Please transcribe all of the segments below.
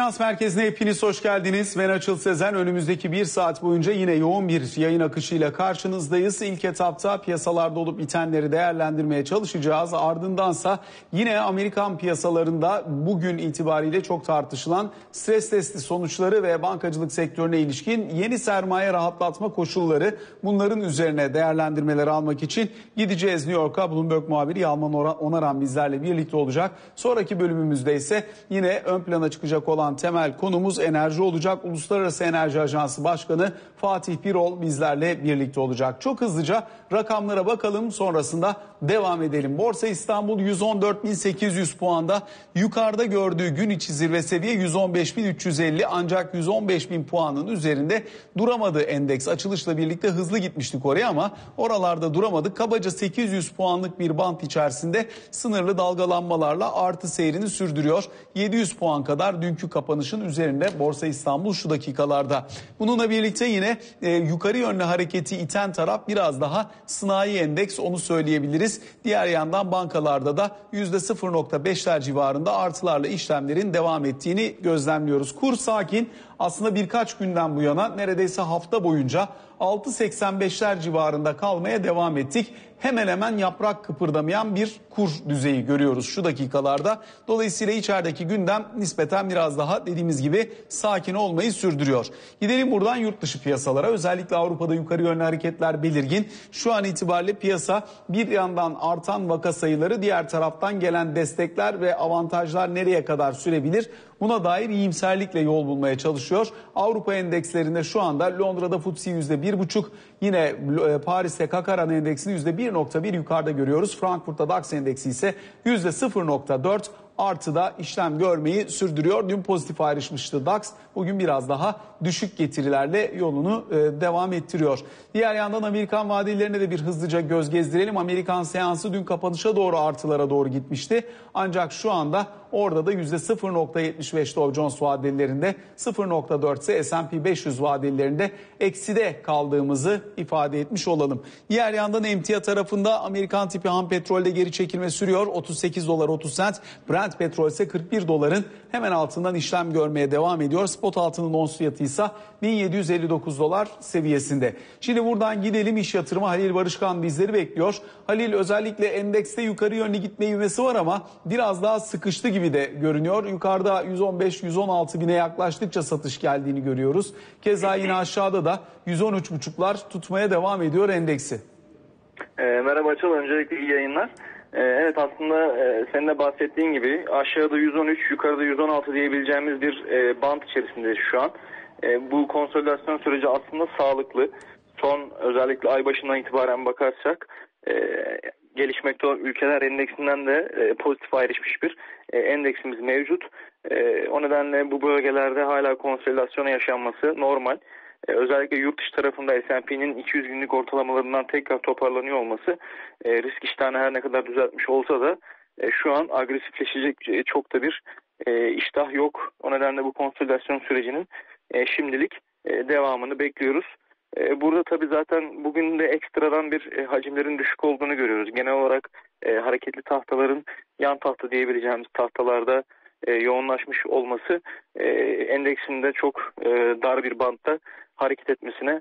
Finans Merkezi'ne hepiniz hoş geldiniz. Ben Açıl Sezen. Önümüzdeki bir saat boyunca yine yoğun bir yayın akışıyla karşınızdayız. İlk etapta piyasalarda olup bitenleri değerlendirmeye çalışacağız. Ardındansa yine Amerikan piyasalarında bugün itibariyle çok tartışılan stres testi sonuçları ve bankacılık sektörüne ilişkin yeni sermaye rahatlatma koşulları bunların üzerine değerlendirmeleri almak için gideceğiz New York'a. Bloomberg muhabiri Yalman Onaran bizlerle birlikte olacak. Sonraki bölümümüzde ise yine ön plana çıkacak olan temel konumuz enerji olacak. Uluslararası Enerji Ajansı Başkanı Fatih Birol bizlerle birlikte olacak. Çok hızlıca rakamlara bakalım sonrasında devam edelim. Borsa İstanbul 114.800 puanda yukarıda gördüğü gün içi zirve seviye 115.350 ancak 115.000 puanın üzerinde duramadı endeks. Açılışla birlikte hızlı gitmiştik oraya ama oralarda duramadık. Kabaca 800 puanlık bir bant içerisinde sınırlı dalgalanmalarla artı seyrini sürdürüyor. 700 puan kadar dünkü kapanışın üzerinde Borsa İstanbul şu dakikalarda. Bununla birlikte yine e, yukarı yönlü hareketi iten taraf biraz daha sınai endeks onu söyleyebiliriz. Diğer yandan bankalarda da %0.5'ler civarında artılarla işlemlerin devam ettiğini gözlemliyoruz. Kur sakin aslında birkaç günden bu yana neredeyse hafta boyunca 6.85'ler civarında kalmaya devam ettik. Hemen hemen yaprak kıpırdamayan bir kur düzeyi görüyoruz şu dakikalarda. Dolayısıyla içerideki gündem nispeten biraz daha dediğimiz gibi sakin olmayı sürdürüyor. Gidelim buradan yurt dışı piyasalara. Özellikle Avrupa'da yukarı yönlü hareketler belirgin. Şu an itibariyle piyasa bir yandan artan vaka sayıları diğer taraftan gelen destekler ve avantajlar nereye kadar sürebilir? Buna dair iyimserlikle yol bulmaya çalışıyor. Avrupa endekslerinde şu anda Londra'da FTSE %1,5 yine e, Paris'te Kakaran endeksini %1,1 yukarıda görüyoruz. Frankfurt'ta DAX endeksi ise %0,4 artıda işlem görmeyi sürdürüyor. Dün pozitif ayrışmıştı DAX. Bugün biraz daha düşük getirilerle yolunu e, devam ettiriyor. Diğer yandan Amerikan vadelerine de bir hızlıca göz gezdirelim. Amerikan seansı dün kapanışa doğru artılara doğru gitmişti. Ancak şu anda orada da %0.75 Dow Jones vadelerinde 0.4 ise S&P 500 vadelerinde ekside kaldığımızı ifade etmiş olalım. Diğer yandan emtia tarafında Amerikan tipi ham petrolde geri çekilme sürüyor. 38 dolar 30 sent. Brent petrol ise 41 doların hemen altından işlem görmeye devam ediyor. Spot altının ons fiyatı ise 1759 dolar seviyesinde. Şimdi buradan gidelim iş yatırımı Halil Barışkan bizleri bekliyor. Halil özellikle endekste yukarı yönlü gitme ivmesi var ama biraz daha sıkıştı gibi de görünüyor. Yukarıda 115-116 bine yaklaştıkça satış geldiğini görüyoruz. Keza yine aşağıda da 113,5'lar tutmaya devam ediyor endeksi. E, merhaba Açıl, öncelikle iyi yayınlar. E, evet aslında e, senin de bahsettiğin gibi aşağıda 113, yukarıda 116 diyebileceğimiz bir e, bant içerisindeyiz şu an. E, bu konsolidasyon süreci aslında sağlıklı. Son özellikle ay başından itibaren bakarsak e, gelişmekte olan ülkeler endeksinden de e, pozitif ayrışmış bir e, endeksimiz mevcut. E, o nedenle bu bölgelerde hala konsolidasyona yaşanması normal. E, özellikle yurt dışı tarafında S&P'nin 200 günlük ortalamalarından tekrar toparlanıyor olması e, risk iştahını her ne kadar düzeltmiş olsa da e, şu an agresifleşecek e, çok da bir e, iştah yok. O nedenle bu konsolidasyon sürecinin e, şimdilik e, devamını bekliyoruz. E, burada tabii zaten bugün de ekstradan bir e, hacimlerin düşük olduğunu görüyoruz. Genel olarak e, hareketli tahtaların yan tahta diyebileceğimiz tahtalarda yoğunlaşmış olması endeksinde çok dar bir bantta hareket etmesine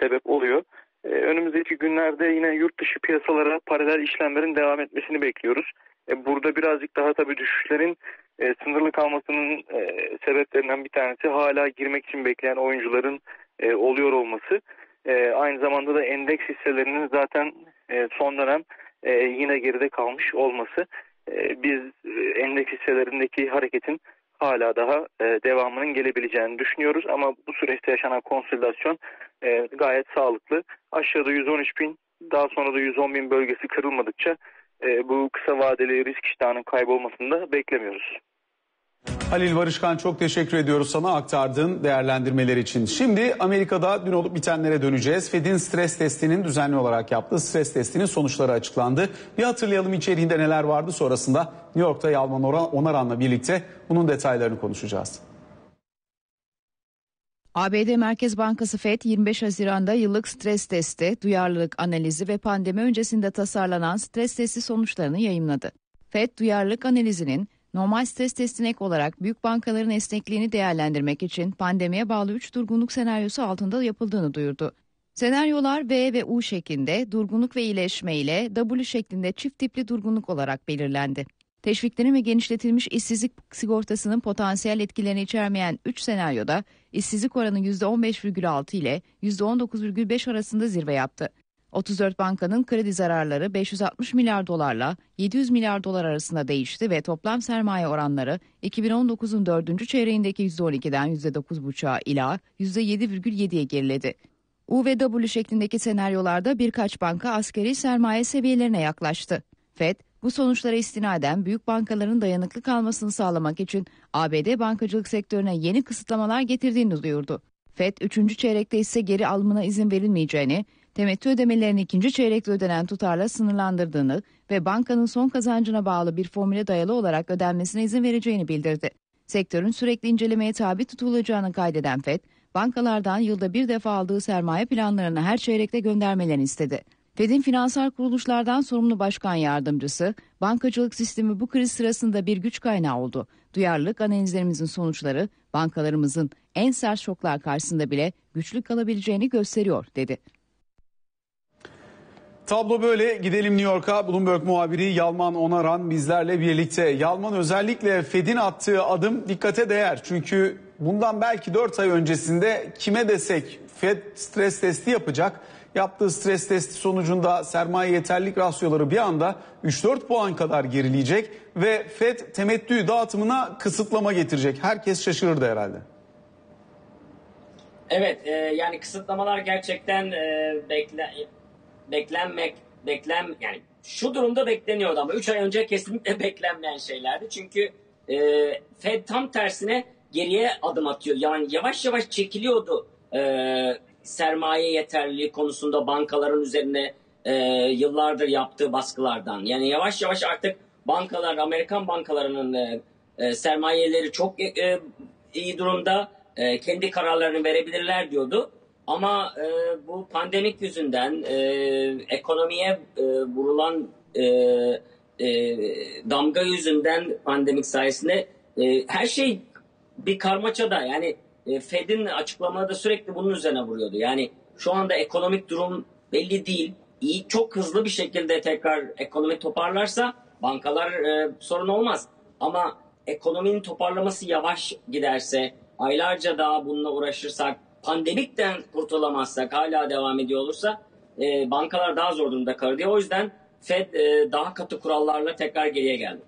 sebep oluyor. Önümüzdeki günlerde yine yurt dışı piyasalara paralel işlemlerin devam etmesini bekliyoruz. Burada birazcık daha tabii düşüşlerin sınırlı kalmasının sebeplerinden bir tanesi hala girmek için bekleyen oyuncuların e, oluyor olması. E, aynı zamanda da endeks hisselerinin zaten e, son dönem e, yine geride kalmış olması. E, biz e, endeks hisselerindeki hareketin hala daha e, devamının gelebileceğini düşünüyoruz. Ama bu süreçte yaşanan konsolidasyon e, gayet sağlıklı. Aşağıda 113 bin daha sonra da 110 bin bölgesi kırılmadıkça e, bu kısa vadeli risk iştahının kaybolmasını da beklemiyoruz. Halil Barışkan çok teşekkür ediyoruz sana aktardığın değerlendirmeler için. Şimdi Amerika'da dün olup bitenlere döneceğiz. Fed'in stres testinin düzenli olarak yaptığı stres testinin sonuçları açıklandı. Bir hatırlayalım içeriğinde neler vardı sonrasında New York'ta Yalman Onaran'la birlikte bunun detaylarını konuşacağız. ABD Merkez Bankası Fed 25 Haziran'da yıllık stres testi, duyarlılık analizi ve pandemi öncesinde tasarlanan stres testi sonuçlarını yayımladı. Fed duyarlılık analizinin Normal stres testine ek olarak büyük bankaların esnekliğini değerlendirmek için pandemiye bağlı 3 durgunluk senaryosu altında yapıldığını duyurdu. Senaryolar V ve U şeklinde durgunluk ve iyileşme ile W şeklinde çift tipli durgunluk olarak belirlendi. Teşviklerin ve genişletilmiş işsizlik sigortasının potansiyel etkilerini içermeyen 3 senaryoda işsizlik oranı %15,6 ile %19,5 arasında zirve yaptı. 34 bankanın kredi zararları 560 milyar dolarla 700 milyar dolar arasında değişti ve toplam sermaye oranları 2019'un 4. çeyreğindeki %12'den %9,5'a ila %7,7'ye geriledi. U ve W şeklindeki senaryolarda birkaç banka askeri sermaye seviyelerine yaklaştı. Fed, bu sonuçlara istinaden büyük bankaların dayanıklı kalmasını sağlamak için ABD bankacılık sektörüne yeni kısıtlamalar getirdiğini duyurdu. Fed 3. çeyrekte ise geri alımına izin verilmeyeceğini, temettü ödemelerini ikinci çeyrekte ödenen tutarla sınırlandırdığını ve bankanın son kazancına bağlı bir formüle dayalı olarak ödenmesine izin vereceğini bildirdi. Sektörün sürekli incelemeye tabi tutulacağını kaydeden Fed, bankalardan yılda bir defa aldığı sermaye planlarını her çeyrekte göndermelerini istedi. Fed'in finansal kuruluşlardan sorumlu başkan yardımcısı, bankacılık sistemi bu kriz sırasında bir güç kaynağı oldu. Duyarlılık analizlerimizin sonuçları bankalarımızın en sert şoklar karşısında bile güçlü kalabileceğini gösteriyor, dedi. Tablo böyle. Gidelim New York'a. Bloomberg muhabiri Yalman Onaran bizlerle birlikte. Yalman özellikle Fed'in attığı adım dikkate değer. Çünkü bundan belki 4 ay öncesinde kime desek Fed stres testi yapacak. Yaptığı stres testi sonucunda sermaye yeterlilik rasyoları bir anda 3-4 puan kadar gerileyecek ve Fed temettü dağıtımına kısıtlama getirecek. Herkes şaşırırdı herhalde. Evet e, yani kısıtlamalar gerçekten e, bekle, beklenmek beklem yani şu durumda bekleniyordu ama 3 ay önce kesinlikle beklenmeyen şeylerdi. Çünkü e, Fed tam tersine geriye adım atıyor. Yani yavaş yavaş çekiliyordu e, sermaye yeterliliği konusunda bankaların üzerine e, yıllardır yaptığı baskılardan. Yani yavaş yavaş artık bankalar, Amerikan bankalarının e, e, sermayeleri çok e, iyi durumda. E, kendi kararlarını verebilirler diyordu. Ama e, bu pandemik yüzünden e, ekonomiye e, vurulan e, e, damga yüzünden pandemik sayesinde e, her şey bir karmaçada. Yani e, Fed'in açıklamaları da sürekli bunun üzerine vuruyordu. Yani şu anda ekonomik durum belli değil. İyi, çok hızlı bir şekilde tekrar ekonomi toparlarsa bankalar e, sorun olmaz. Ama ekonominin toparlaması yavaş giderse, aylarca daha bununla uğraşırsak, pandemikten kurtulamazsak, hala devam ediyor olursa e, bankalar daha zor durumda kalır diye. O yüzden Fed e, daha katı kurallarla tekrar geriye geldi.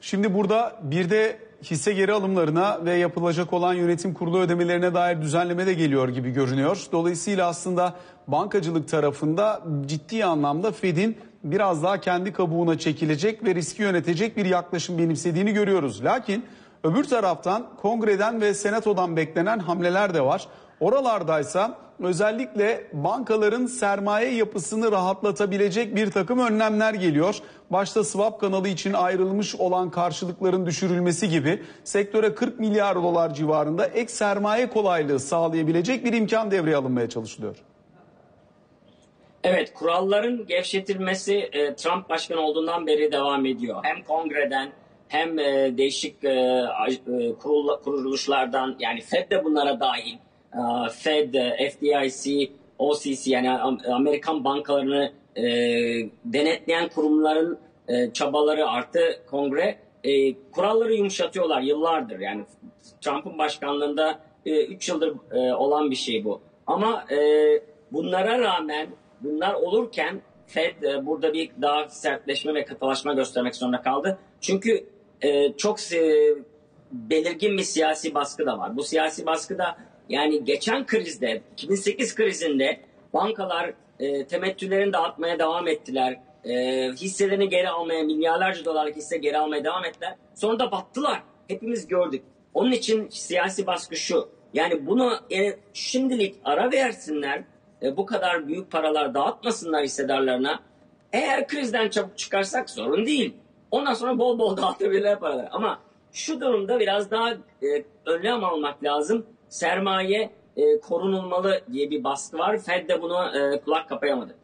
Şimdi burada bir de hisse geri alımlarına ve yapılacak olan yönetim kurulu ödemelerine dair düzenleme de geliyor gibi görünüyor. Dolayısıyla aslında bankacılık tarafında ciddi anlamda Fed'in biraz daha kendi kabuğuna çekilecek ve riski yönetecek bir yaklaşım benimsediğini görüyoruz. Lakin öbür taraftan kongreden ve senatodan beklenen hamleler de var. Oralardaysa özellikle bankaların sermaye yapısını rahatlatabilecek bir takım önlemler geliyor. Başta swap kanalı için ayrılmış olan karşılıkların düşürülmesi gibi sektöre 40 milyar dolar civarında ek sermaye kolaylığı sağlayabilecek bir imkan devreye alınmaya çalışılıyor. Evet, kuralların gevşetilmesi e, Trump başkan olduğundan beri devam ediyor. Hem kongreden hem e, değişik e, kuruluşlardan yani Fed de bunlara dahil ee, Fed, FDIC, OCC yani Amerikan bankalarını e, denetleyen kurumların e, çabaları artı kongre e, kuralları yumuşatıyorlar yıllardır. Yani Trump'ın başkanlığında 3 e, yıldır e, olan bir şey bu. Ama e, bunlara rağmen bunlar olurken Fed e, burada bir daha sertleşme ve katılaşma göstermek zorunda kaldı. Çünkü e, çok e, belirgin bir siyasi baskı da var. Bu siyasi baskı da yani geçen krizde, 2008 krizinde bankalar e, temettülerini dağıtmaya devam ettiler. E, hisselerini geri almaya, milyarlarca dolarlık hisse geri almaya devam ettiler. Sonra da battılar. Hepimiz gördük. Onun için siyasi baskı şu. Yani bunu e, şimdilik ara versinler. E, bu kadar büyük paralar dağıtmasınlar hissedarlarına. Eğer krizden çabuk çıkarsak sorun değil. Ondan sonra bol bol dağıtabilirler paraları. Ama şu durumda biraz daha e, önlem almak lazım sermaye e, korunulmalı diye bir baskı var. Fed de buna e, kulak kapayamadı.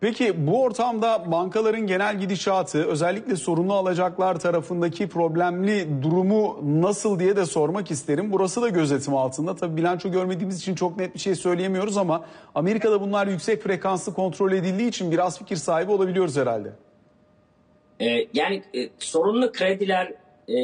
Peki bu ortamda bankaların genel gidişatı özellikle sorunlu alacaklar tarafındaki problemli durumu nasıl diye de sormak isterim. Burası da gözetim altında. Tabii bilanço görmediğimiz için çok net bir şey söyleyemiyoruz ama Amerika'da bunlar yüksek frekanslı kontrol edildiği için biraz fikir sahibi olabiliyoruz herhalde. Ee, yani e, sorunlu krediler e,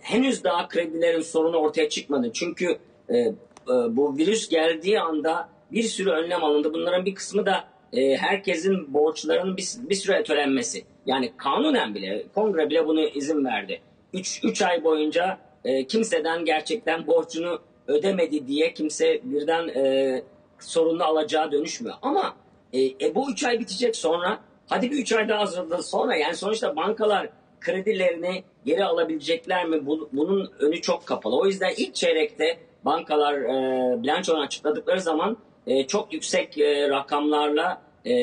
henüz daha kredilerin sorunu ortaya çıkmadı. Çünkü e, e, bu virüs geldiği anda bir sürü önlem alındı. Bunların bir kısmı da e, herkesin borçlarının bir, bir süre ötelenmesi. Yani kanunen bile, kongre bile bunu izin verdi. 3 ay boyunca e, kimseden gerçekten borcunu ödemedi diye kimse birden e, sorunlu alacağı dönüşmüyor. Ama e, e, bu 3 ay bitecek sonra hadi bir 3 ay daha sonra yani sonuçta bankalar kredilerini geri alabilecekler mi? Bu, bunun önü çok kapalı. O yüzden ilk çeyrekte bankalar e, bilançonu açıkladıkları zaman e, çok yüksek e, rakamlarla e,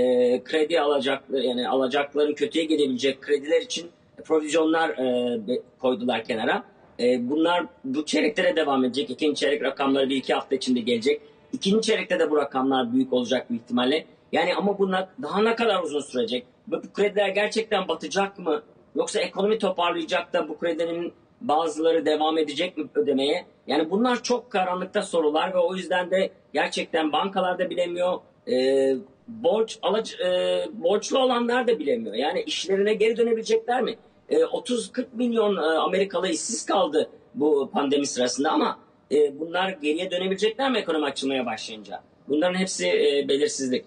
kredi alacakları yani alacakların kötüye gidebilecek krediler için provizyonlar e, koydular kenara. E, bunlar bu çeyreklere devam edecek. İkinci çeyrek rakamları bir iki hafta içinde gelecek. İkinci çeyrekte de bu rakamlar büyük olacak büyük ihtimalle. Yani ama bunlar daha ne kadar uzun sürecek? Bu krediler gerçekten batacak mı? Yoksa ekonomi toparlayacak da bu kredinin bazıları devam edecek mi ödemeye? Yani bunlar çok karanlıkta sorular ve o yüzden de gerçekten bankalarda bilemiyor. E, borç alıcı, e, borçlu olanlar da bilemiyor. Yani işlerine geri dönebilecekler mi? E, 30-40 milyon e, Amerikalı işsiz kaldı bu pandemi sırasında ama e, bunlar geriye dönebilecekler mi ekonomi açılmaya başlayınca? Bunların hepsi e, belirsizlik.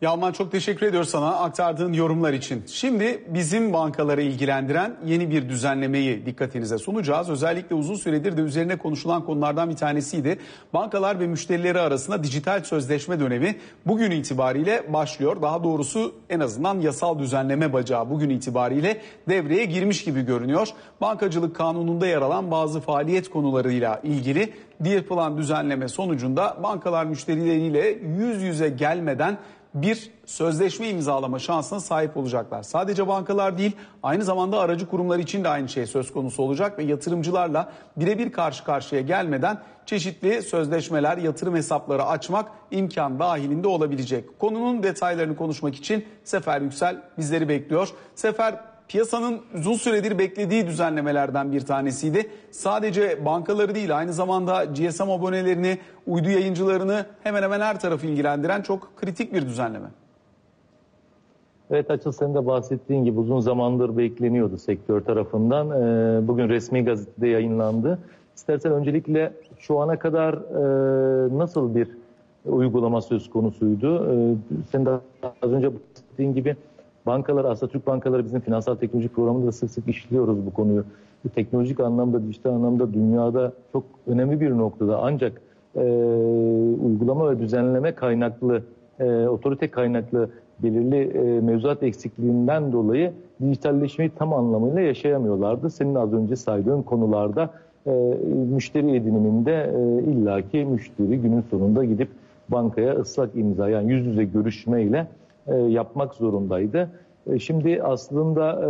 Yalman çok teşekkür ediyoruz sana aktardığın yorumlar için. Şimdi bizim bankaları ilgilendiren yeni bir düzenlemeyi dikkatinize sunacağız. Özellikle uzun süredir de üzerine konuşulan konulardan bir tanesiydi. Bankalar ve müşterileri arasında dijital sözleşme dönemi bugün itibariyle başlıyor. Daha doğrusu en azından yasal düzenleme bacağı bugün itibariyle devreye girmiş gibi görünüyor. Bankacılık kanununda yer alan bazı faaliyet konularıyla ilgili yapılan düzenleme sonucunda bankalar müşterileriyle yüz yüze gelmeden bir sözleşme imzalama şansına sahip olacaklar. Sadece bankalar değil aynı zamanda aracı kurumlar için de aynı şey söz konusu olacak ve yatırımcılarla birebir karşı karşıya gelmeden çeşitli sözleşmeler, yatırım hesapları açmak imkan dahilinde olabilecek. Konunun detaylarını konuşmak için Sefer Yüksel bizleri bekliyor. Sefer piyasanın uzun süredir beklediği düzenlemelerden bir tanesiydi. Sadece bankaları değil aynı zamanda GSM abonelerini, uydu yayıncılarını hemen hemen her tarafı ilgilendiren çok kritik bir düzenleme. Evet Açıl senin de bahsettiğin gibi uzun zamandır bekleniyordu sektör tarafından. Ee, bugün resmi gazetede yayınlandı. İstersen öncelikle şu ana kadar e, nasıl bir uygulama söz konusuydu? Ee, sen de az önce bahsettiğin gibi Bankalar aslında Türk bankaları bizim finansal teknoloji programında sık sık işliyoruz bu konuyu. Teknolojik anlamda, dijital anlamda dünyada çok önemli bir noktada. Ancak e, uygulama ve düzenleme kaynaklı, e, otorite kaynaklı belirli e, mevzuat eksikliğinden dolayı dijitalleşmeyi tam anlamıyla yaşayamıyorlardı. Senin az önce saydığın konularda e, müşteri ediniminde e, illaki müşteri günün sonunda gidip bankaya ıslak imza yani yüz yüze görüşmeyle e, yapmak zorundaydı. E, şimdi aslında e,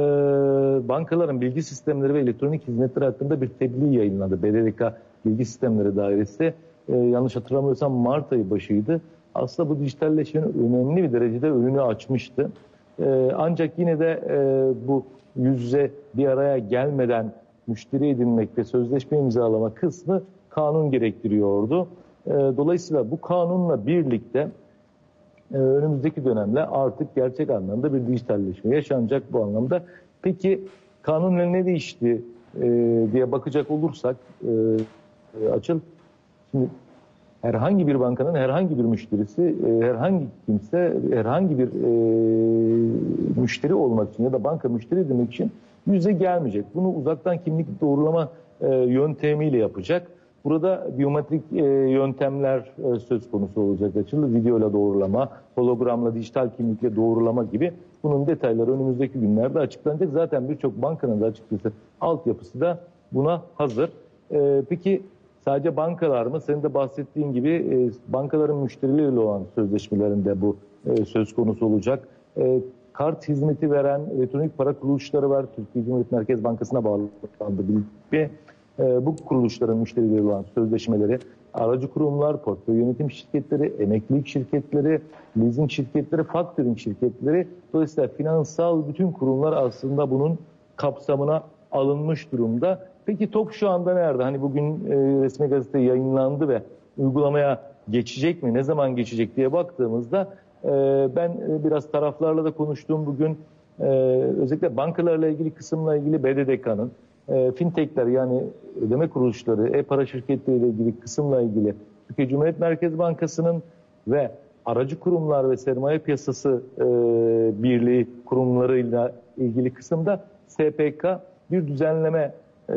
bankaların bilgi sistemleri ve elektronik hizmetler hakkında bir tebliğ yayınlandı. BDDK Bilgi Sistemleri Dairesi yanlış hatırlamıyorsam Mart ayı başıydı. Aslında bu dijitalleşmenin önemli bir derecede önünü açmıştı. Ancak yine de bu yüz yüze bir araya gelmeden müşteri edinmek ve sözleşme imzalama kısmı kanun gerektiriyordu. Dolayısıyla bu kanunla birlikte önümüzdeki dönemde artık gerçek anlamda bir dijitalleşme yaşanacak bu anlamda. Peki kanunla ne değişti e, diye bakacak olursak e, açıl şimdi herhangi bir bankanın herhangi bir müşterisi, e, herhangi kimse herhangi bir e, müşteri olmak için ya da banka müşteri demek için yüze gelmeyecek. Bunu uzaktan kimlik doğrulama e, yöntemiyle yapacak. Burada biyometrik e, yöntemler e, söz konusu olacak açılı. Videoyla doğrulama, hologramla, dijital kimlikle doğrulama gibi bunun detayları önümüzdeki günlerde açıklanacak. Zaten birçok bankanın da açıkçası altyapısı da buna hazır. E, peki sadece bankalar mı? Senin de bahsettiğin gibi e, bankaların müşterileriyle olan sözleşmelerinde bu e, söz konusu olacak. E, kart hizmeti veren elektronik para kuruluşları var. Türkiye Cumhuriyet Merkez Bankası'na bağlandı bir e, bu kuruluşların müşterileri olan sözleşmeleri aracı kurumlar, portföy yönetim şirketleri, emeklilik şirketleri, leasing şirketleri, factoring şirketleri. Dolayısıyla finansal bütün kurumlar aslında bunun kapsamına alınmış durumda. Peki TOK şu anda nerede? Hani bugün e, resmi gazete yayınlandı ve uygulamaya geçecek mi? Ne zaman geçecek diye baktığımızda e, ben e, biraz taraflarla da konuştuğum bugün e, özellikle bankalarla ilgili kısımla ilgili BDDK'nın e, fintechler yani ödeme kuruluşları, e-para şirketleriyle ilgili kısımla ilgili Türkiye Cumhuriyet Merkez Bankası'nın ve aracı kurumlar ve sermaye piyasası e, birliği kurumlarıyla ilgili kısımda SPK bir düzenleme e,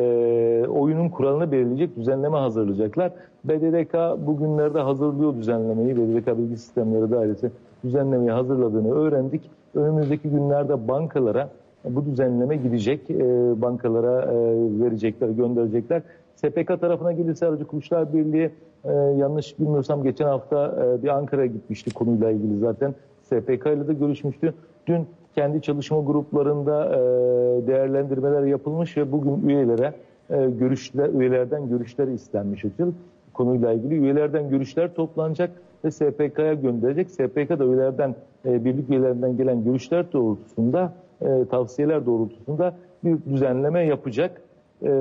oyunun kuralını belirleyecek düzenleme hazırlayacaklar. BDDK bugünlerde hazırlıyor düzenlemeyi. BDDK Bilgi Sistemleri Dairesi düzenlemeyi hazırladığını öğrendik. Önümüzdeki günlerde bankalara bu düzenleme gidecek. E, bankalara e, verecekler, gönderecekler. SPK tarafına gelirse Aracı Kuruluşlar Birliği e, yanlış bilmiyorsam geçen hafta e, bir Ankara'ya gitmişti konuyla ilgili zaten. SPK ile de görüşmüştü. Dün kendi çalışma gruplarında e, değerlendirmeler yapılmış ve bugün üyelere e, görüşler, üyelerden görüşler istenmiş açıl. Konuyla ilgili üyelerden görüşler toplanacak ve SPK'ya gönderecek. SPK da üyelerden, e, birlik üyelerinden gelen görüşler doğrultusunda, e, tavsiyeler doğrultusunda bir düzenleme yapacak. E,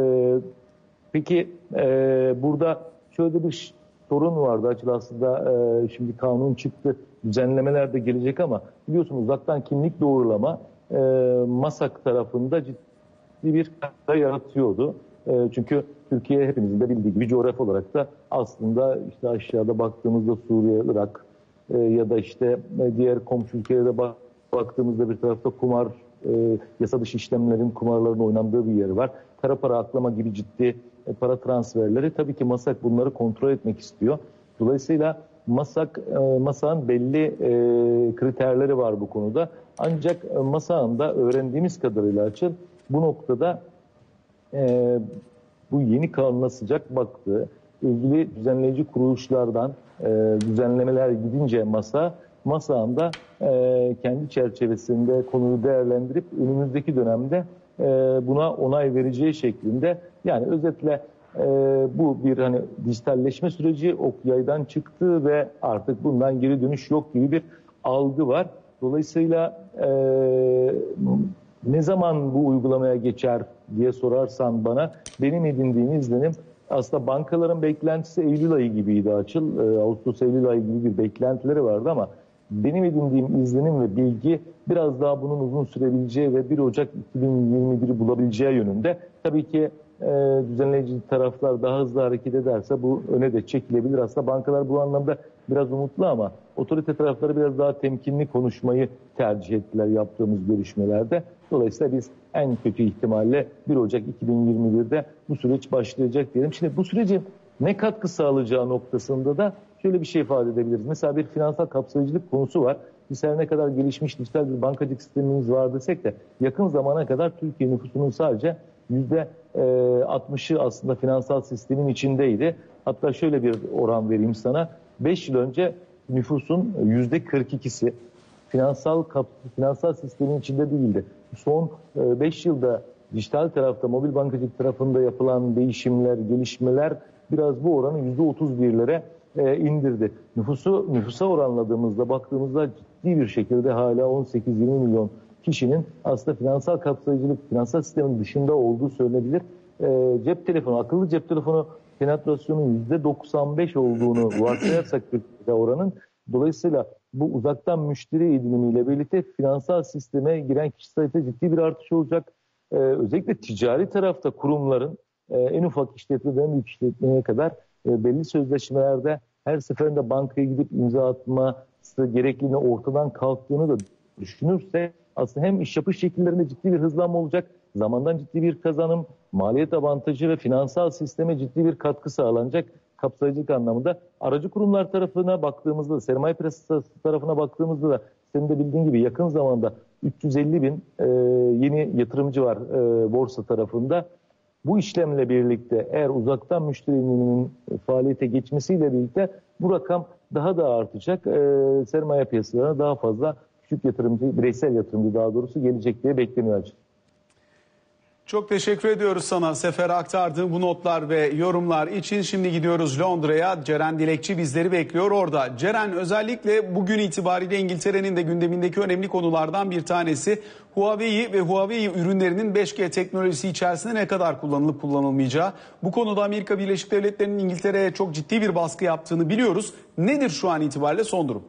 peki e, burada şöyle bir sorun vardı açıl aslında e, şimdi kanun çıktı düzenlemeler de gelecek ama biliyorsunuz uzaktan kimlik doğrulama e, MASAK tarafında ciddi bir katkı yaratıyordu. E, çünkü Türkiye hepimizin de bildiği gibi coğrafi olarak da aslında işte aşağıda baktığımızda Suriye, Irak e, ya da işte e, diğer komşu ülkelere bak, baktığımızda bir tarafta kumar, e, yasa dışı işlemlerin, kumarların oynandığı bir yer var. Kara para aklama gibi ciddi e, para transferleri tabii ki MASAK bunları kontrol etmek istiyor. Dolayısıyla MASAK, e, MASAK'ın belli e, kriterleri var bu konuda. Ancak e, MASAK'ın da öğrendiğimiz kadarıyla açıl bu noktada e, bu yeni kanuna sıcak baktığı ilgili düzenleyici kuruluşlardan e, düzenlemeler gidince masa masağında e, kendi çerçevesinde konuyu değerlendirip önümüzdeki dönemde e, buna onay vereceği şeklinde yani özetle e, bu bir hani dijitalleşme süreci ok yaydan çıktı ve artık bundan geri dönüş yok gibi bir algı var. Dolayısıyla e, ne zaman bu uygulamaya geçer diye sorarsan bana benim edindiğim izlenim aslında bankaların beklentisi Eylül ayı gibiydi açıl. E, Ağustos Eylül ayı gibi bir beklentileri vardı ama benim edindiğim izlenim ve bilgi biraz daha bunun uzun sürebileceği ve 1 Ocak 2021'i bulabileceği yönünde. Tabii ki e, düzenleyici taraflar daha hızlı hareket ederse bu öne de çekilebilir. Aslında bankalar bu anlamda biraz umutlu ama otorite tarafları biraz daha temkinli konuşmayı tercih ettiler yaptığımız görüşmelerde. Dolayısıyla biz en kötü ihtimalle 1 Ocak 2021'de bu süreç başlayacak diyelim. Şimdi bu süreci ne katkı sağlayacağı noktasında da şöyle bir şey ifade edebiliriz. Mesela bir finansal kapsayıcılık konusu var. Biz her ne kadar gelişmiş dijital bir bankacılık sistemimiz var desek de yakın zamana kadar Türkiye nüfusunun sadece %60'ı aslında finansal sistemin içindeydi. Hatta şöyle bir oran vereyim sana. 5 yıl önce nüfusun %42'si finansal finansal sistemin içinde değildi. Son 5 yılda dijital tarafta, mobil bankacılık tarafında yapılan değişimler, gelişmeler biraz bu oranı %31'lere e, indirdi. Nüfusu nüfusa oranladığımızda baktığımızda ciddi bir şekilde hala 18-20 milyon kişinin aslında finansal kapsayıcılık, finansal sistemin dışında olduğu söylenebilir. E, cep telefonu, akıllı cep telefonu penetrasyonun %95 olduğunu varsayarsak Türkiye'de oranın dolayısıyla bu uzaktan müşteri edinimiyle birlikte finansal sisteme giren kişi sayısı ciddi bir artış olacak. Ee, özellikle ticari tarafta kurumların e, en ufak işletmeden büyük işletmeye kadar e, belli sözleşmelerde her seferinde bankaya gidip imza atması gerekliliğini ortadan kalktığını da düşünürse aslında hem iş yapış şekillerinde ciddi bir hızlanma olacak, zamandan ciddi bir kazanım, maliyet avantajı ve finansal sisteme ciddi bir katkı sağlanacak kapsayıcılık anlamında. Aracı kurumlar tarafına baktığımızda, sermaye piyasası tarafına baktığımızda da senin de bildiğin gibi yakın zamanda 350 bin e, yeni yatırımcı var e, borsa tarafında. Bu işlemle birlikte eğer uzaktan müşterinin faaliyete geçmesiyle birlikte bu rakam daha da artacak. E, sermaye piyasalarına daha fazla küçük yatırımcı, bireysel yatırımcı daha doğrusu gelecek diye bekleniyor açık. Çok teşekkür ediyoruz sana Sefer aktardığın bu notlar ve yorumlar için. Şimdi gidiyoruz Londra'ya. Ceren Dilekçi bizleri bekliyor orada. Ceren özellikle bugün itibariyle İngiltere'nin de gündemindeki önemli konulardan bir tanesi Huawei ve Huawei ürünlerinin 5G teknolojisi içerisinde ne kadar kullanılıp kullanılmayacağı. Bu konuda Amerika Birleşik Devletleri'nin İngiltere'ye çok ciddi bir baskı yaptığını biliyoruz. Nedir şu an itibariyle son durum?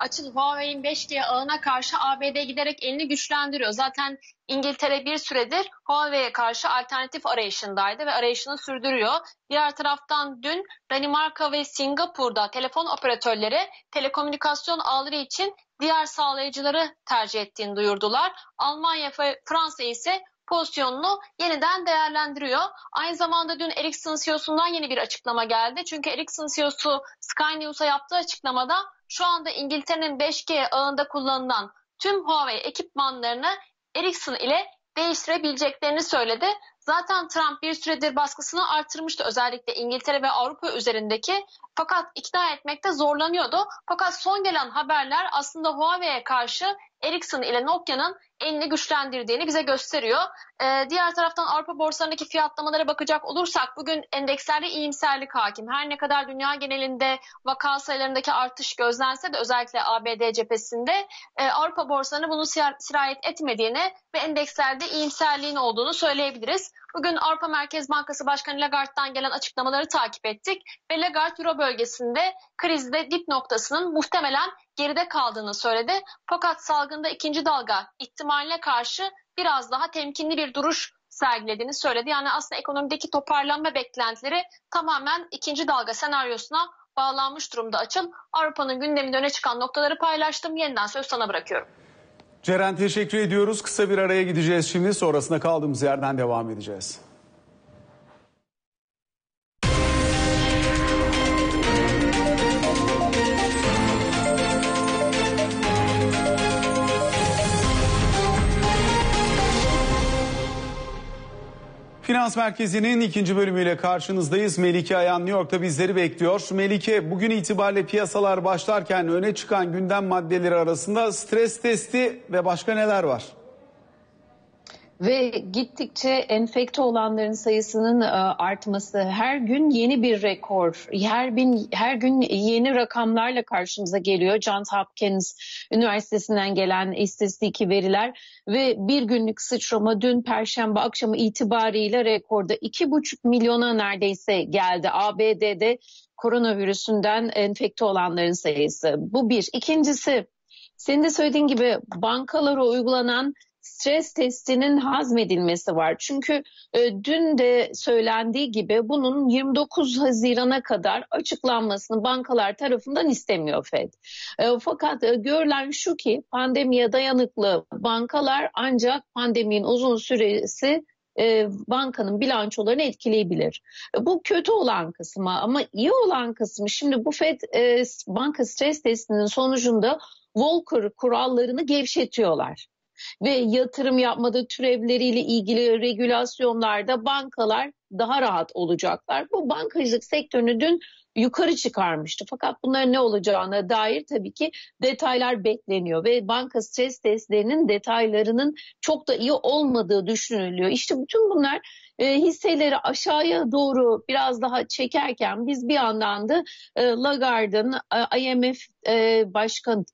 Açıl Huawei'in 5G ağına karşı ABD giderek elini güçlendiriyor. Zaten İngiltere bir süredir Huawei'ye karşı alternatif arayışındaydı ve arayışını sürdürüyor. Diğer taraftan dün Danimarka ve Singapur'da telefon operatörleri telekomünikasyon ağları için diğer sağlayıcıları tercih ettiğini duyurdular. Almanya ve Fransa ise pozisyonunu yeniden değerlendiriyor. Aynı zamanda dün Ericsson CEO'sundan yeni bir açıklama geldi. Çünkü Ericsson CEO'su Sky News'a yaptığı açıklamada şu anda İngiltere'nin 5G ağında kullanılan tüm Huawei ekipmanlarını Ericsson ile değiştirebileceklerini söyledi. Zaten Trump bir süredir baskısını artırmıştı özellikle İngiltere ve Avrupa üzerindeki fakat ikna etmekte zorlanıyordu. Fakat son gelen haberler aslında Huawei'ye karşı Ericsson ile Nokia'nın elini güçlendirdiğini bize gösteriyor. Ee, diğer taraftan Avrupa borsalarındaki fiyatlamalara bakacak olursak bugün endekslerde iyimserlik hakim. Her ne kadar dünya genelinde vaka sayılarındaki artış gözlense de özellikle ABD cephesinde e, Avrupa borsalarına bunu sirayet etmediğini ve endekslerde iyimserliğin olduğunu söyleyebiliriz. Bugün Avrupa Merkez Bankası Başkanı Lagarde'dan gelen açıklamaları takip ettik ve Lagarde Euro bölgesinde krizde dip noktasının muhtemelen geride kaldığını söyledi. Fakat salgında ikinci dalga ihtimaline karşı biraz daha temkinli bir duruş sergilediğini söyledi. Yani aslında ekonomideki toparlanma beklentileri tamamen ikinci dalga senaryosuna bağlanmış durumda açıl. Avrupa'nın gündeminde öne çıkan noktaları paylaştım. Yeniden söz sana bırakıyorum. Ceren teşekkür ediyoruz. Kısa bir araya gideceğiz şimdi. Sonrasında kaldığımız yerden devam edeceğiz. Finans Merkezi'nin ikinci bölümüyle karşınızdayız. Melike Ayan New York'ta bizleri bekliyor. Melike bugün itibariyle piyasalar başlarken öne çıkan gündem maddeleri arasında stres testi ve başka neler var? Ve gittikçe enfekte olanların sayısının e, artması, her gün yeni bir rekor, her bin her gün yeni rakamlarla karşımıza geliyor. Johns Hopkins Üniversitesi'nden gelen istatistik veriler ve bir günlük sıçrama dün Perşembe akşamı itibariyle rekorda 2,5 milyona neredeyse geldi. ABD'de koronavirüsünden enfekte olanların sayısı. Bu bir. İkincisi senin de söylediğin gibi bankalara uygulanan stres testinin hazmedilmesi var. Çünkü e, dün de söylendiği gibi bunun 29 Haziran'a kadar açıklanmasını bankalar tarafından istemiyor Fed. E, fakat e, görülen şu ki pandemiye dayanıklı bankalar ancak pandeminin uzun süresi e, bankanın bilançolarını etkileyebilir. E, bu kötü olan kısmı ama iyi olan kısmı şimdi bu FED e, banka stres testinin sonucunda Volcker kurallarını gevşetiyorlar ve yatırım yapmada türevleriyle ilgili regülasyonlarda bankalar daha rahat olacaklar. Bu bankacılık sektörünü dün yukarı çıkarmıştı. Fakat bunların ne olacağına dair tabii ki detaylar bekleniyor ve banka stres testlerinin detaylarının çok da iyi olmadığı düşünülüyor. İşte bütün bunlar e, hisseleri aşağıya doğru biraz daha çekerken biz bir yandan da e, Lagarde'ın e, IMF e, başkan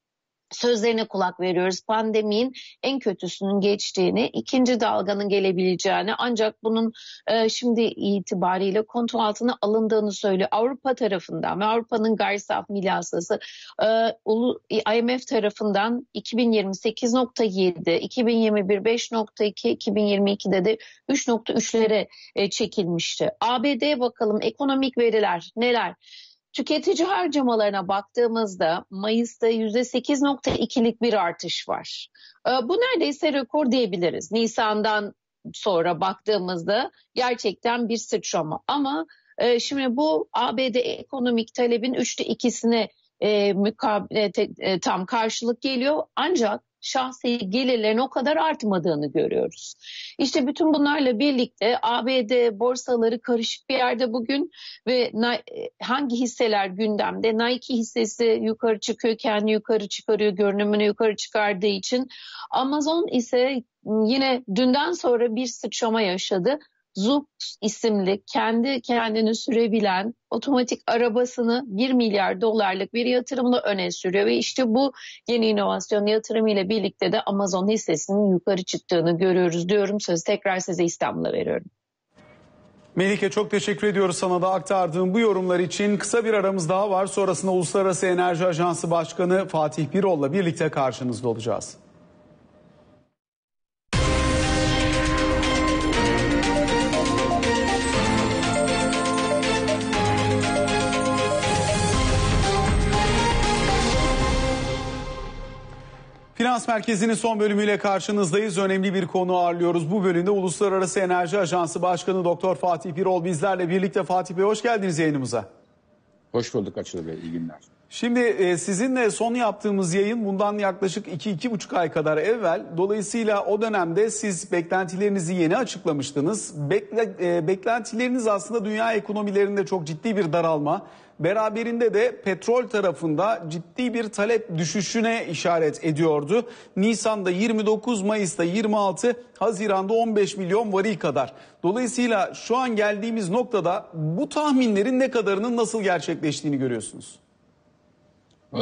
sözlerine kulak veriyoruz. Pandeminin en kötüsünün geçtiğini, ikinci dalganın gelebileceğini ancak bunun e, şimdi itibariyle kontrol altına alındığını söylüyor. Avrupa tarafından ve Avrupa'nın gayri saf milasası e, IMF tarafından 2028.7, 2021 5.2, 2022'de de 3.3'lere e, çekilmişti. ABD bakalım ekonomik veriler neler? Tüketici harcamalarına baktığımızda Mayıs'ta %8.2'lik bir artış var. Ee, bu neredeyse rekor diyebiliriz. Nisan'dan sonra baktığımızda gerçekten bir sıçrama. Ama e, şimdi bu ABD ekonomik talebin üçte ikisine e, mukabele, e, tam karşılık geliyor. Ancak şahsi gelirlerin o kadar artmadığını görüyoruz. İşte bütün bunlarla birlikte ABD borsaları karışık bir yerde bugün ve hangi hisseler gündemde? Nike hissesi yukarı çıkıyor, kendi yukarı çıkarıyor, görünümünü yukarı çıkardığı için. Amazon ise yine dünden sonra bir sıçrama yaşadı. Zoox isimli kendi kendini sürebilen otomatik arabasını 1 milyar dolarlık bir yatırımla öne sürüyor ve işte bu yeni inovasyon yatırımı ile birlikte de Amazon hissesinin yukarı çıktığını görüyoruz diyorum. Sözü tekrar size İstanbul'a veriyorum. Melike çok teşekkür ediyoruz sana da aktardığın bu yorumlar için. Kısa bir aramız daha var. Sonrasında Uluslararası Enerji Ajansı Başkanı Fatih Birol'la birlikte karşınızda olacağız. Finans Merkezi'nin son bölümüyle karşınızdayız. Önemli bir konu ağırlıyoruz. Bu bölümde Uluslararası Enerji Ajansı Başkanı Doktor Fatih Birol bizlerle birlikte. Fatih Bey hoş geldiniz yayınımıza. Hoş bulduk Açıl Bey. İyi günler. Şimdi e, sizinle son yaptığımız yayın bundan yaklaşık 2-2,5 ay kadar evvel. Dolayısıyla o dönemde siz beklentilerinizi yeni açıklamıştınız. Bekle, e, beklentileriniz aslında dünya ekonomilerinde çok ciddi bir daralma, Beraberinde de petrol tarafında ciddi bir talep düşüşüne işaret ediyordu. Nisan'da 29, Mayıs'ta 26, Haziran'da 15 milyon varil kadar. Dolayısıyla şu an geldiğimiz noktada bu tahminlerin ne kadarının nasıl gerçekleştiğini görüyorsunuz?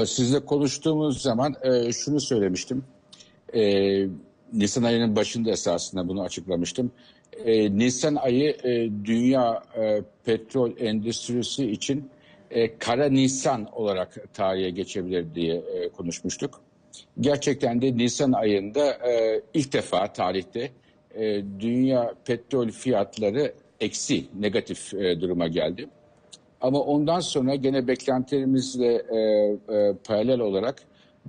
Sizle konuştuğumuz zaman e, şunu söylemiştim. E, Nisan ayının başında esasında bunu açıklamıştım. E, Nisan ayı e, dünya e, petrol endüstrisi için e, Kara Nisan olarak tarihe geçebilir diye e, konuşmuştuk. Gerçekten de Nisan ayında e, ilk defa tarihte e, dünya petrol fiyatları eksi, negatif e, duruma geldi. Ama ondan sonra gene beklentilerimizle e, e, paralel olarak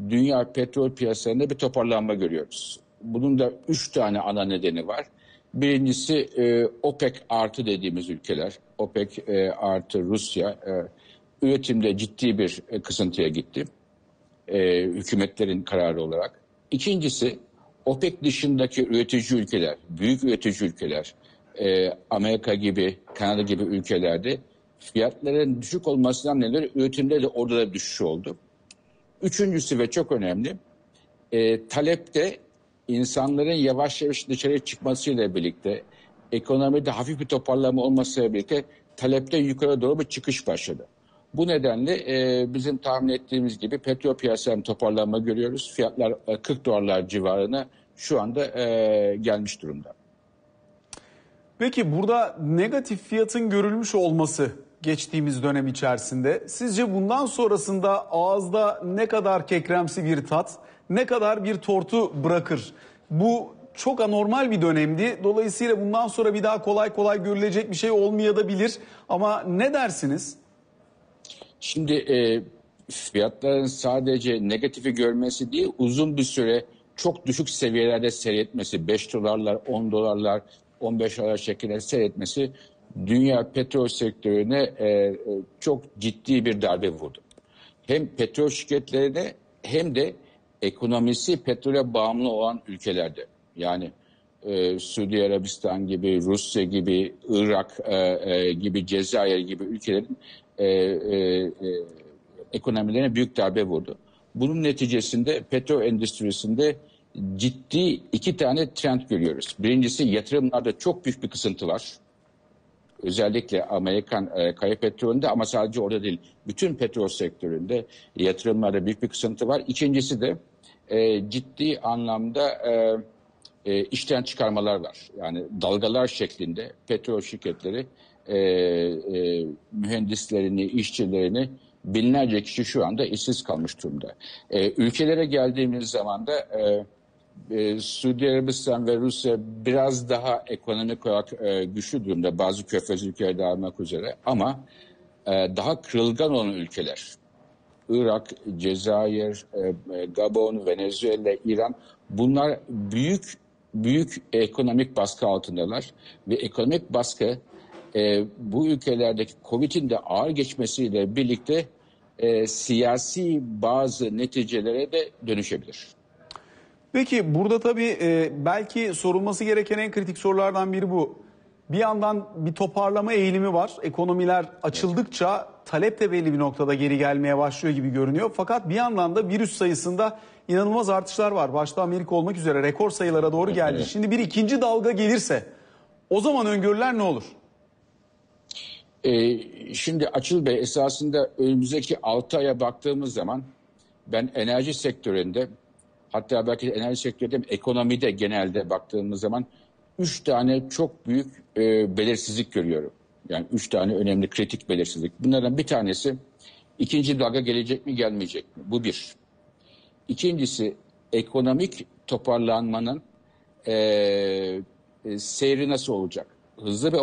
dünya petrol piyasalarında bir toparlanma görüyoruz. Bunun da üç tane ana nedeni var. Birincisi e, OPEC artı dediğimiz ülkeler. OPEC e, artı Rusya e, üretimde ciddi bir e, kısıntıya gitti. E, hükümetlerin kararı olarak. İkincisi OPEC dışındaki üretici ülkeler, büyük üretici ülkeler, e, Amerika gibi, Kanada gibi ülkelerde fiyatların düşük olmasından neler üretimde de orada da düşüş oldu. Üçüncüsü ve çok önemli, e, talepte insanların yavaş yavaş dışarı çıkmasıyla birlikte, ekonomide hafif bir toparlama olmasıyla birlikte talepte yukarı doğru bir çıkış başladı. Bu nedenle e, bizim tahmin ettiğimiz gibi petrol piyasasında toparlanma görüyoruz. Fiyatlar e, 40 dolarlar civarına şu anda e, gelmiş durumda. Peki burada negatif fiyatın görülmüş olması geçtiğimiz dönem içerisinde sizce bundan sonrasında ağızda ne kadar kekremsi bir tat, ne kadar bir tortu bırakır? Bu çok anormal bir dönemdi. Dolayısıyla bundan sonra bir daha kolay kolay görülecek bir şey olmayabilir. Ama ne dersiniz? Şimdi e, fiyatların sadece negatifi görmesi değil, uzun bir süre çok düşük seviyelerde seyretmesi, 5 dolarlar, 10 dolarlar, 15 dolar şeklinde seyretmesi dünya petrol sektörüne e, e, çok ciddi bir darbe vurdu. Hem petrol şirketlerine hem de ekonomisi petrole bağımlı olan ülkelerde. Yani e, Suudi Arabistan gibi, Rusya gibi, Irak e, e, gibi, Cezayir gibi ülkelerin e, e, e, ekonomilerine büyük darbe vurdu. Bunun neticesinde petrol endüstrisinde ciddi iki tane trend görüyoruz. Birincisi yatırımlarda çok büyük bir kısıntı var. Özellikle Amerikan e, kaya petrolünde ama sadece orada değil. Bütün petrol sektöründe yatırımlarda büyük bir kısıntı var. İkincisi de e, ciddi anlamda e, e, işten çıkarmalar var. Yani dalgalar şeklinde petrol şirketleri e, e, mühendislerini, işçilerini binlerce kişi şu anda işsiz kalmış durumda. E, ülkelere geldiğimiz zaman da e, e, Suudi Arabistan ve Rusya biraz daha ekonomik olarak e, güçlü durumda bazı körfez ülkeleri almak üzere ama e, daha kırılgan olan ülkeler Irak, Cezayir, e, e Gabon, Venezuela, İran bunlar büyük büyük ekonomik baskı altındalar ve ekonomik baskı e, bu ülkelerdeki Covid'in de ağır geçmesiyle birlikte e, siyasi bazı neticelere de dönüşebilir. Peki burada tabii e, belki sorulması gereken en kritik sorulardan biri bu. Bir yandan bir toparlama eğilimi var. Ekonomiler açıldıkça talep de belli bir noktada geri gelmeye başlıyor gibi görünüyor. Fakat bir yandan da virüs sayısında inanılmaz artışlar var. Başta Amerika olmak üzere rekor sayılara doğru geldi. Şimdi bir ikinci dalga gelirse o zaman öngörüler ne olur? Ee, şimdi Açıl Bey esasında önümüzdeki 6 aya baktığımız zaman ben enerji sektöründe hatta belki enerji sektöründe ekonomide genelde baktığımız zaman 3 tane çok büyük e, belirsizlik görüyorum. Yani 3 tane önemli kritik belirsizlik. Bunlardan bir tanesi ikinci dalga gelecek mi gelmeyecek mi? Bu bir. İkincisi ekonomik toparlanmanın e, e, seyri nasıl olacak? Hızlı bir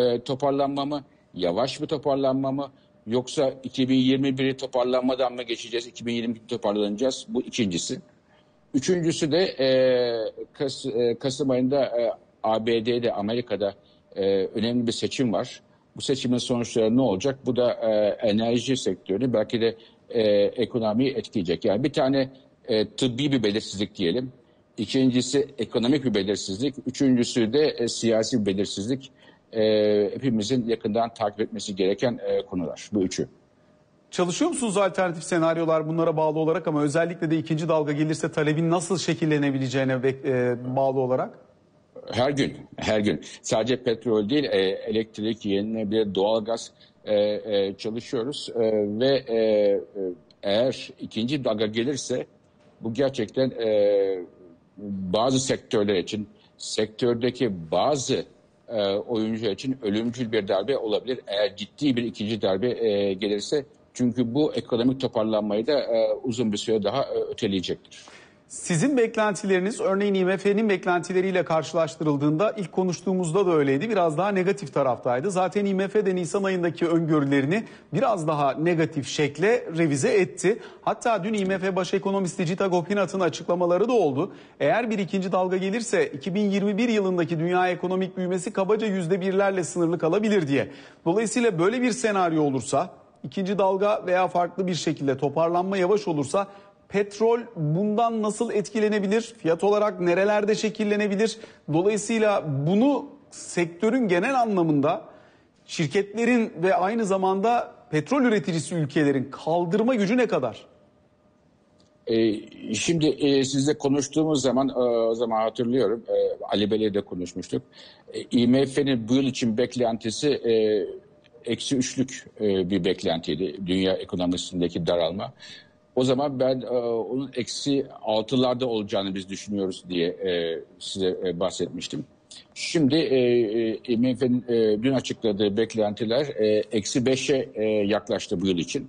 e, toparlanma mı? Yavaş bir toparlanma mı? Yoksa 2021'i toparlanmadan mı geçeceğiz? 2022 toparlanacağız. Bu ikincisi. Üçüncüsü de e, Kas, e, Kasım ayında e, ABD'de, Amerika'da e, önemli bir seçim var. Bu seçimin sonuçları ne olacak? Bu da e, enerji sektörünü belki de e, ekonomiyi etkileyecek. Yani bir tane e, tıbbi bir belirsizlik diyelim. İkincisi ekonomik bir belirsizlik. Üçüncüsü de e, siyasi bir belirsizlik. E, hepimizin yakından takip etmesi gereken e, konular. Bu üçü. Çalışıyor musunuz alternatif senaryolar bunlara bağlı olarak ama özellikle de ikinci dalga gelirse talebin nasıl şekillenebileceğine e, bağlı olarak? Her gün, her gün. Sadece petrol değil, e, elektrik, yenilenebilir doğalgaz e, çalışıyoruz ve eğer ikinci dalga gelirse bu gerçekten bazı sektörler için, sektördeki bazı e, oyuncular için ölümcül bir darbe olabilir. Eğer ciddi bir ikinci darbe e, gelirse çünkü bu ekonomik toparlanmayı da e, uzun bir süre daha e, öteleyecektir. Sizin beklentileriniz örneğin IMF'nin beklentileriyle karşılaştırıldığında ilk konuştuğumuzda da öyleydi. Biraz daha negatif taraftaydı. Zaten IMF de Nisan ayındaki öngörülerini biraz daha negatif şekle revize etti. Hatta dün IMF baş ekonomisti Cita Gopinath'ın açıklamaları da oldu. Eğer bir ikinci dalga gelirse 2021 yılındaki dünya ekonomik büyümesi kabaca %1'lerle sınırlı kalabilir diye. Dolayısıyla böyle bir senaryo olursa ikinci dalga veya farklı bir şekilde toparlanma yavaş olursa petrol bundan nasıl etkilenebilir? Fiyat olarak nerelerde şekillenebilir? Dolayısıyla bunu sektörün genel anlamında şirketlerin ve aynı zamanda petrol üreticisi ülkelerin kaldırma gücü ne kadar? E, şimdi e, sizle konuştuğumuz zaman e, o zaman hatırlıyorum e, Ali Bey'le de konuşmuştuk. E, IMF'nin bu yıl için beklentisi e, eksi üçlük e, bir beklentiydi. Dünya ekonomisindeki daralma. O zaman ben e, onun eksi altılarda olacağını biz düşünüyoruz diye e, size e, bahsetmiştim. Şimdi e, e, IMF'nin e, dün açıkladığı beklentiler e, eksi beşe e, yaklaştı bu yıl için.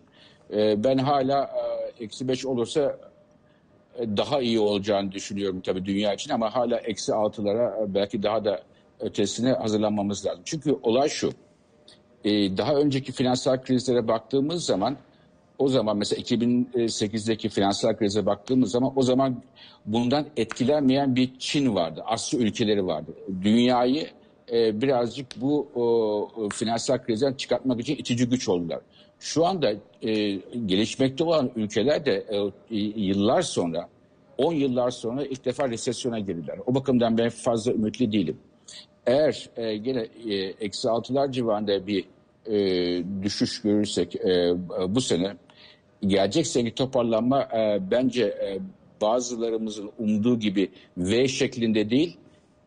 E, ben hala e, eksi beş olursa e, daha iyi olacağını düşünüyorum tabii dünya için ama hala eksi altılara e, belki daha da ötesine hazırlanmamız lazım. Çünkü olay şu, e, daha önceki finansal krizlere baktığımız zaman o zaman mesela 2008'deki finansal krize baktığımız zaman o zaman bundan etkilenmeyen bir Çin vardı. Asya ülkeleri vardı. Dünyayı e, birazcık bu o, finansal krizden çıkartmak için itici güç oldular. Şu anda e, gelişmekte olan ülkeler de e, yıllar sonra 10 yıllar sonra ilk defa resesyona girdiler. O bakımdan ben fazla ümitli değilim. Eğer e, gene e, eksi altılar civarında bir e, düşüş görürsek e, bu sene gelecek seneki toparlanma e, bence e, bazılarımızın umduğu gibi V şeklinde değil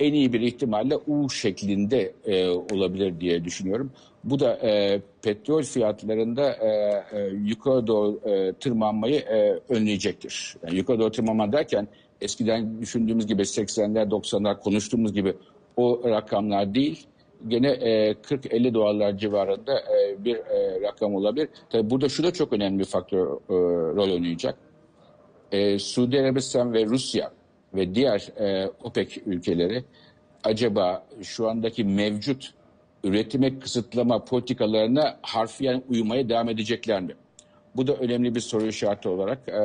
en iyi bir ihtimalle U şeklinde e, olabilir diye düşünüyorum. Bu da e, petrol fiyatlarında e, e, yukarı doğru e, tırmanmayı e, önleyecektir. Yani yukarı doğru tırmanma derken eskiden düşündüğümüz gibi 80'ler 90'lar konuştuğumuz gibi o rakamlar değil gene e, 40-50 dolarlar civarında e, bir e, rakam olabilir. Tabii burada şu da çok önemli bir faktör e, rol oynayacak. E, Suudi Arabistan ve Rusya ve diğer e, OPEC ülkeleri acaba şu andaki mevcut üretime kısıtlama politikalarına harfiyen uymaya devam edecekler mi? Bu da önemli bir soru işareti olarak e, e,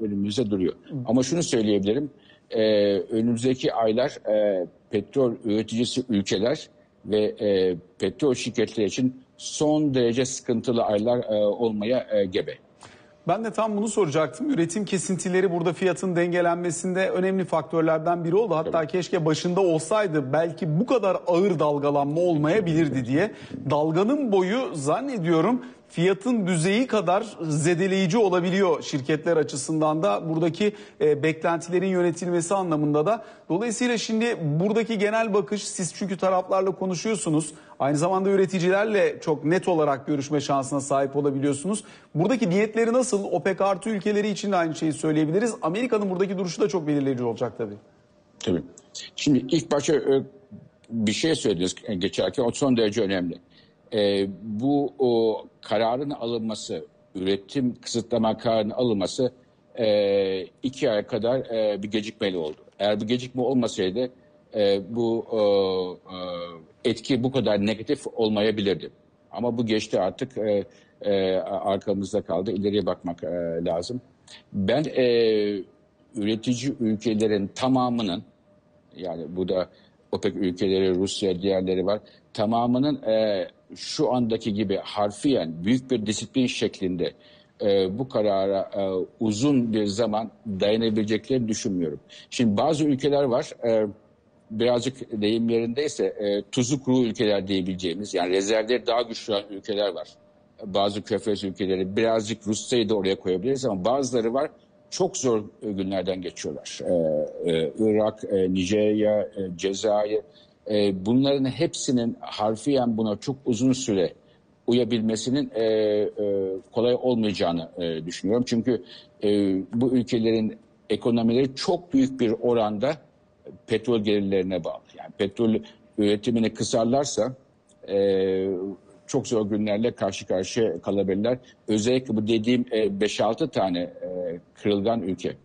önümüzde duruyor. Ama şunu söyleyebilirim. E, önümüzdeki aylar e, petrol üreticisi ülkeler ve e, petrol şirketleri için son derece sıkıntılı aylar e, olmaya e, gebe. Ben de tam bunu soracaktım. Üretim kesintileri burada fiyatın dengelenmesinde önemli faktörlerden biri oldu. Hatta Tabii. keşke başında olsaydı belki bu kadar ağır dalgalanma olmayabilirdi diye. Dalganın boyu zannediyorum fiyatın düzeyi kadar zedeleyici olabiliyor şirketler açısından da buradaki e, beklentilerin yönetilmesi anlamında da. Dolayısıyla şimdi buradaki genel bakış siz çünkü taraflarla konuşuyorsunuz. Aynı zamanda üreticilerle çok net olarak görüşme şansına sahip olabiliyorsunuz. Buradaki niyetleri nasıl? OPEC artı ülkeleri için de aynı şeyi söyleyebiliriz. Amerika'nın buradaki duruşu da çok belirleyici olacak tabii. Tabii. Şimdi ilk başta e, bir şey söylediniz geçerken o son derece önemli. E, bu o kararın alınması, üretim kısıtlama kararının alınması e, iki ay kadar e, bir gecikmeli oldu. Eğer bir gecikme olmasaydı e, bu e, etki bu kadar negatif olmayabilirdi. Ama bu geçti artık e, e, arkamızda kaldı. İleriye bakmak e, lazım. Ben e, üretici ülkelerin tamamının yani bu da OPEC ülkeleri, Rusya, diğerleri var. Tamamının e, şu andaki gibi harfiyen büyük bir disiplin şeklinde e, bu karara e, uzun bir zaman dayanabileceklerini düşünmüyorum. Şimdi bazı ülkeler var, e, birazcık deyim yerindeyse e, tuzu kuru ülkeler diyebileceğimiz, yani rezervleri daha güçlü olan ülkeler var. Bazı körfez ülkeleri, birazcık Rusya'yı da oraya koyabiliriz ama bazıları var çok zor günlerden geçiyorlar. Ee, e, Irak, e, Nijerya, e, Cezayir e, bunların hepsinin harfiyen buna çok uzun süre uyabilmesinin e, e, kolay olmayacağını e, düşünüyorum. Çünkü e, bu ülkelerin ekonomileri çok büyük bir oranda petrol gelirlerine bağlı. Yani petrol üretimini kısarlarsa e, çok zor günlerle karşı karşıya kalabilirler. Özellikle bu dediğim 5-6 e, tane e, kırılgan ülke.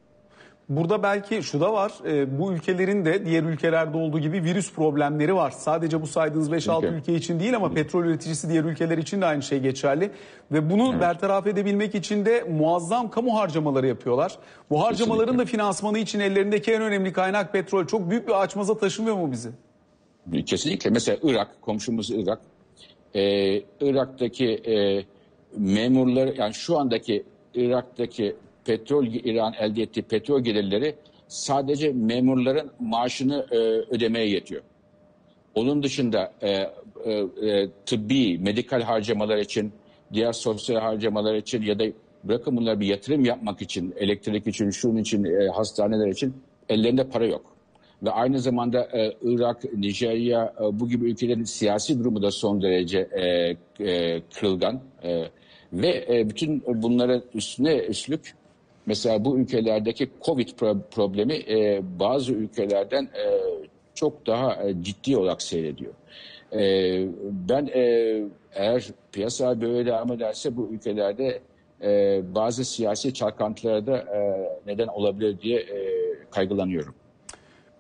Burada belki şu da var. E, bu ülkelerin de diğer ülkelerde olduğu gibi virüs problemleri var. Sadece bu saydığınız 5-6 ülke. ülke için değil ama petrol üreticisi diğer ülkeler için de aynı şey geçerli. Ve bunu evet. bertaraf edebilmek için de muazzam kamu harcamaları yapıyorlar. Bu harcamaların Kesinlikle. da finansmanı için ellerindeki en önemli kaynak petrol. Çok büyük bir açmaza taşımıyor mu bizi? Kesinlikle. Mesela Irak, komşumuz Irak. Ee, Irak'taki e, memurlar, yani şu andaki Irak'taki petrol İran elde ettiği petrol gelirleri sadece memurların maaşını e, ödemeye yetiyor. Onun dışında e, e, e, tıbbi, medikal harcamalar için, diğer sosyal harcamalar için ya da bırakın bunları bir yatırım yapmak için, elektrik için, şunun için, e, hastaneler için ellerinde para yok. Ve aynı zamanda e, Irak, Nijerya e, bu gibi ülkelerin siyasi durumu da son derece e, e, kırılgan. E, ve e, bütün bunlara üstüne üstlük Mesela bu ülkelerdeki Covid problemi e, bazı ülkelerden e, çok daha e, ciddi olarak seyrediyor. E, ben e, eğer piyasa böyle devam ederse bu ülkelerde e, bazı siyasi çalkantılara da e, neden olabilir diye e, kaygılanıyorum.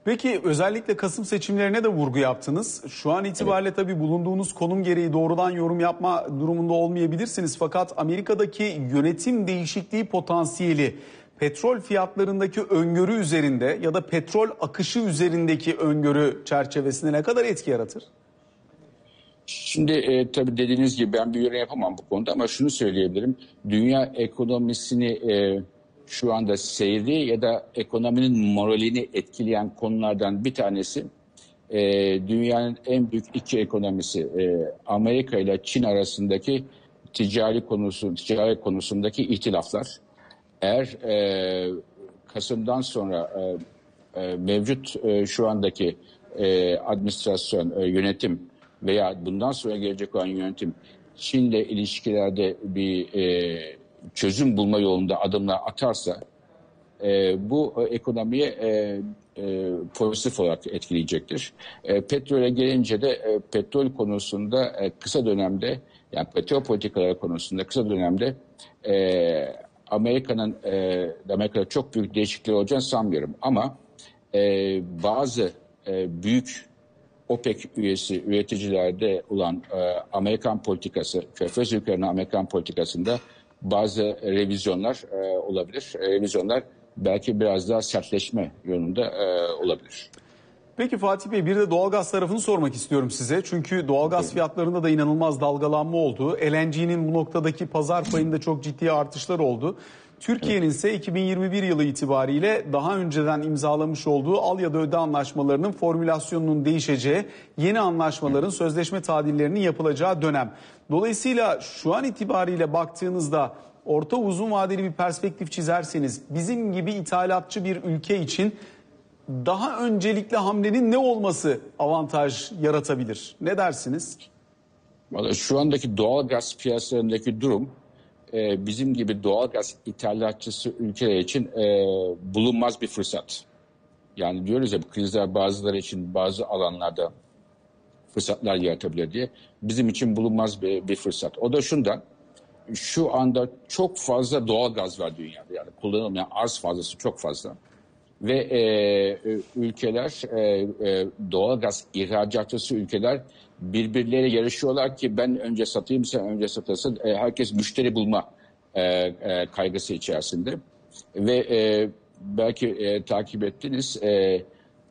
Peki özellikle Kasım seçimlerine de vurgu yaptınız. Şu an itibariyle evet. tabii bulunduğunuz konum gereği doğrudan yorum yapma durumunda olmayabilirsiniz. Fakat Amerika'daki yönetim değişikliği potansiyeli petrol fiyatlarındaki öngörü üzerinde ya da petrol akışı üzerindeki öngörü çerçevesinde ne kadar etki yaratır? Şimdi e, tabii dediğiniz gibi ben bir yorum yapamam bu konuda ama şunu söyleyebilirim. Dünya ekonomisini e, şu anda seyri ya da ekonominin moralini etkileyen konulardan bir tanesi e, dünyanın en büyük iki ekonomisi e, Amerika ile Çin arasındaki ticari konusu ticari konusundaki ihtilaflar. Eğer e, Kasım'dan sonra e, e, mevcut e, şu andaki e, administrasyon, e, yönetim veya bundan sonra gelecek olan yönetim Çin'le ilişkilerde bir e, çözüm bulma yolunda adımlar atarsa e, bu ekonomiye e, e, pozitif olarak etkileyecektir. E, petrole gelince de e, petrol konusunda e, kısa dönemde yani petrol politikaları konusunda kısa dönemde e, Amerika'nın e, Amerika'da çok büyük değişiklikler olacağını sanmıyorum ama e, bazı e, büyük OPEC üyesi üreticilerde olan e, Amerikan politikası, Körfez ülkelerinin Amerikan politikasında bazı revizyonlar e, olabilir. E, revizyonlar belki biraz daha sertleşme yönünde e, olabilir. Peki Fatih Bey bir de doğalgaz tarafını sormak istiyorum size. Çünkü doğalgaz fiyatlarında da inanılmaz dalgalanma oldu. LNG'nin bu noktadaki pazar payında çok ciddi artışlar oldu. Türkiye'nin ise 2021 yılı itibariyle daha önceden imzalamış olduğu al ya da öde anlaşmalarının formülasyonunun değişeceği, yeni anlaşmaların sözleşme tadillerinin yapılacağı dönem. Dolayısıyla şu an itibariyle baktığınızda orta uzun vadeli bir perspektif çizerseniz bizim gibi ithalatçı bir ülke için daha öncelikli hamlenin ne olması avantaj yaratabilir? Ne dersiniz? Şu andaki doğal gaz piyasalarındaki durum e, bizim gibi doğal gaz ithalatçısı ülkeler için e, bulunmaz bir fırsat. Yani diyoruz ya bu krizler bazıları için bazı alanlarda fırsatlar yaratabilir diye. Bizim için bulunmaz bir, bir fırsat. O da şundan şu anda çok fazla doğal gaz var dünyada. Yani kullanılmayan arz fazlası çok fazla. Ve e, ülkeler, e, e, doğal gaz ihracatçısı ülkeler birbirleriyle yarışıyorlar ki ben önce satayım sen önce satasın. E, herkes müşteri bulma e, e, kaygısı içerisinde. Ve e, belki e, takip ettiniz e,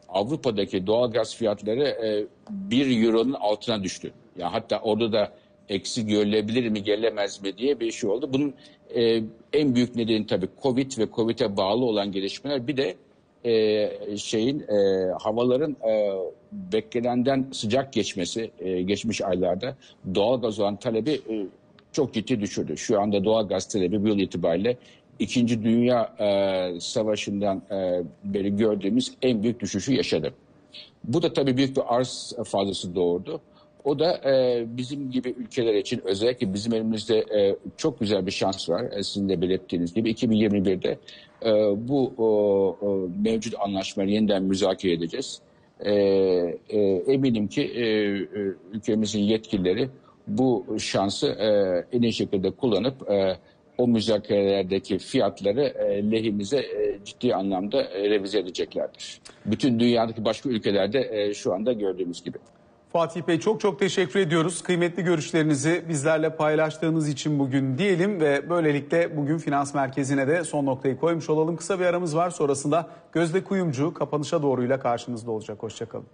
Avrupa'daki doğal gaz fiyatları e, 1 euronun altına düştü. Yani hatta orada da eksi görülebilir mi gelemez mi diye bir şey oldu. Bunun e, en büyük nedeni tabii Covid ve Covid'e bağlı olan gelişmeler. Bir de e, şeyin e, havaların e, beklenenden sıcak geçmesi e, geçmiş aylarda doğal gaz olan talebi e, çok ciddi düşürdü. Şu anda doğal gaz talebi bu yıl itibariyle İkinci Dünya e, Savaşı'ndan e, beri gördüğümüz en büyük düşüşü yaşadı. Bu da tabii büyük bir arz fazlası doğurdu. O da e, bizim gibi ülkeler için özellikle bizim elimizde e, çok güzel bir şans var. E, sizin de belirttiğiniz gibi 2021'de e, bu o, o, mevcut anlaşmayı yeniden müzakere edeceğiz. E, e, eminim ki e, e, ülkemizin yetkilileri bu şansı e, en iyi şekilde kullanıp e, o müzakerelerdeki fiyatları e, lehimize e, ciddi anlamda e, revize edeceklerdir. Bütün dünyadaki başka ülkelerde e, şu anda gördüğümüz gibi. Fatih Bey çok çok teşekkür ediyoruz. Kıymetli görüşlerinizi bizlerle paylaştığınız için bugün diyelim ve böylelikle bugün Finans Merkezi'ne de son noktayı koymuş olalım. Kısa bir aramız var sonrasında Gözde Kuyumcu kapanışa doğruyla karşınızda olacak. Hoşçakalın.